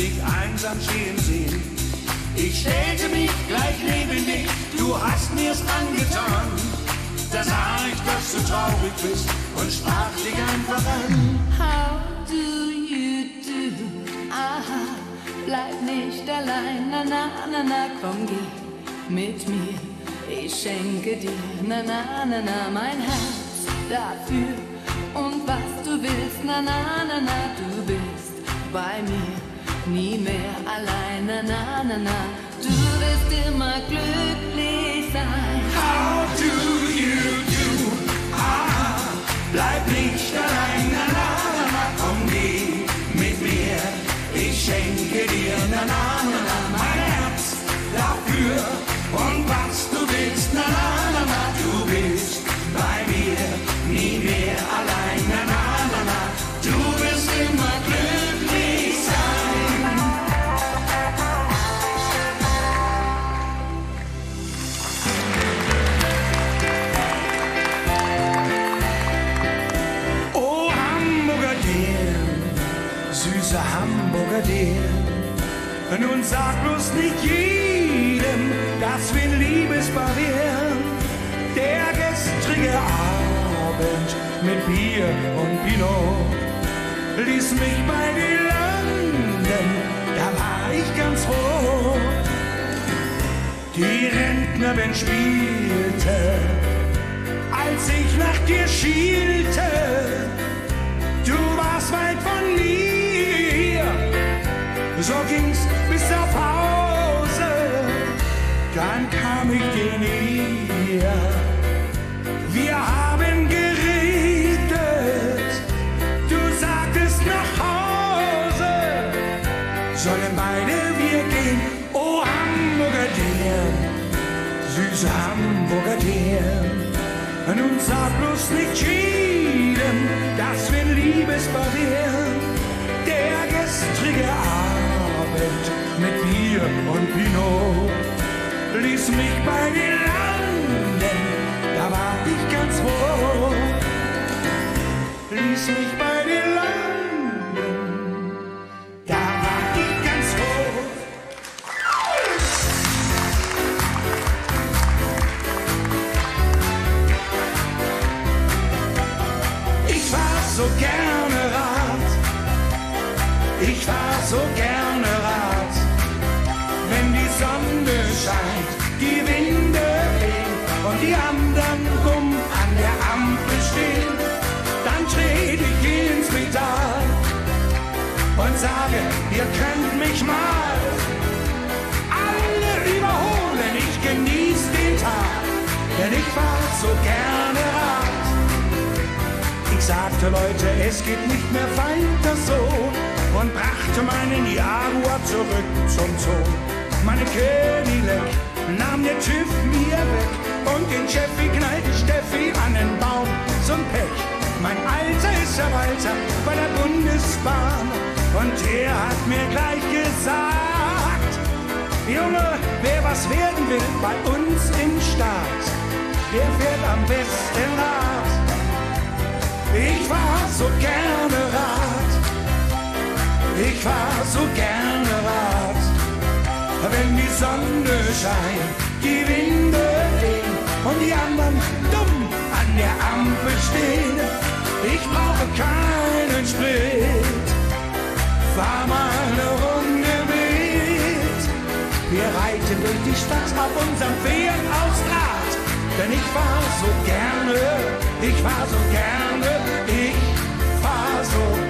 Dich einsam stehen sehen. Ich stellte mich gleich neben dich, du hast mir's angetan. Da sah ich, dass du traurig bist und sprach dich einfach an. How do you do? Aha, bleib nicht allein, na na na na, komm geh mit mir. Ich schenke dir, na na na na, mein Herz dafür. Und was du willst, na na na na, du bist bei mir, nie mehr allein, na na na na. Du wirst immer glücklich sein. How do you do? Ah, bleib nicht allein, na na na na, komm geh mit mir. Ich schenke dir, na na na na, mein Herz dafür. Und was du willst, na na na na, du bist bei mir, nie süßer Hamburger der, nun sag bloß nicht jedem, dass wir liebesbar wären. Der gestrige Abend mit Bier und Pinot ließ mich bei dir landen, da war ich ganz froh. Die Rentnerin spielte, als ich nach dir schielte. So ging's bis auf Hause. Dann kam ich dir näher. Wir haben geredet, du sagtest nach Hause. Sollen beide wir gehen, oh Hamburger der, süßer Hamburger der. Nun sag bloß nicht jedem, dass wir wären. Der gestrige Abend mit Bier und Pinot ließ mich bei dir landen, da war ich ganz froh. Ließ mich bei dir landen, da war ich ganz froh. Ich fahr so gerne Rad. Ich fahr so gerne die Winde wehen und die anderen dumm an der Ampel stehen, dann trete ich ins Pedal und sage, ihr könnt mich mal alle überholen. Ich genieß den Tag, denn ich fahr so gerne Rad. Ich sagte, Leute, es geht nicht mehr weiter so und brachte meinen Jaguar zurück zum Zoo. Meine Cadillac nahm der TÜV mir weg und den Chevy knallte Steffi an den Baum zum Pech. Mein Alter ist der Walter bei der Bundesbahn und er hat mir gleich gesagt, Junge, wer was werden will bei uns im Staat, der fährt am besten Rad. Ich fahr so gerne Rad. Ich fahr so gerne Rad. Wenn die Sonne scheint, die Winde wehen und die anderen dumm an der Ampel stehen. Ich brauche keinen Sprit. Fahr mal eine Runde mit. Wir reiten durch die Stadt auf unserem Pferd aufs Rad. Denn ich fahr so gerne, ich fahr so gerne, ich fahr so gerne.